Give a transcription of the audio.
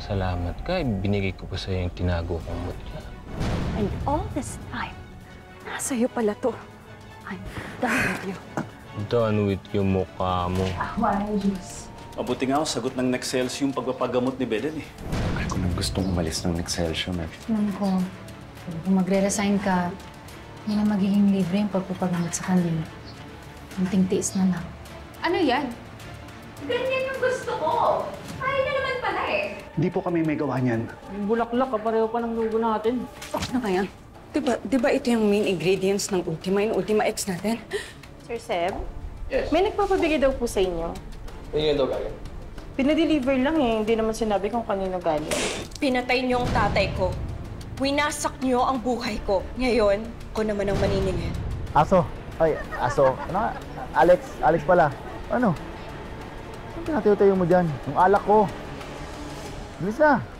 Salamat ka. Binigay ko pa sa'yo yung tinago kong mutya. And all this time, nasa iyo pala to. I'm done with you. Done with yung mukha mo. Mabuti nga ako, sagot ng Nexels yung pagpapagamot ni Beden eh. Ay, ko nang gustong umalis ng Excelsior, eh. Alam ko, kung magre-resign ka, hindi na magiging libre yung pagpapagamot sa kanila. Kunting tiis na lang. Ano yan? Ganyan yung gusto ko. Kaya niya naman pala eh. Hindi po kami may gawa niyan. Yung bulaklak, kapareho pa ng logo natin. Ano ba yan? Diba, diba ito yung main ingredients ng Ultima, yung Ultima X natin? Sir Seb? Yes? May nagpapabigay daw po sa inyo. Hindi daw galing? Pinadeliver lang eh. Hindi naman sinabi kung kanino galing. Pinatay niyo ang tatay ko. Winasak niyo ang buhay ko. Ngayon, ako naman ang maniningil. Aso. Ay, aso. Ano? Alex. Alex pala. Ano? Saan pinatayo-tayo mo dyan? Yung alak ko. Bilis na.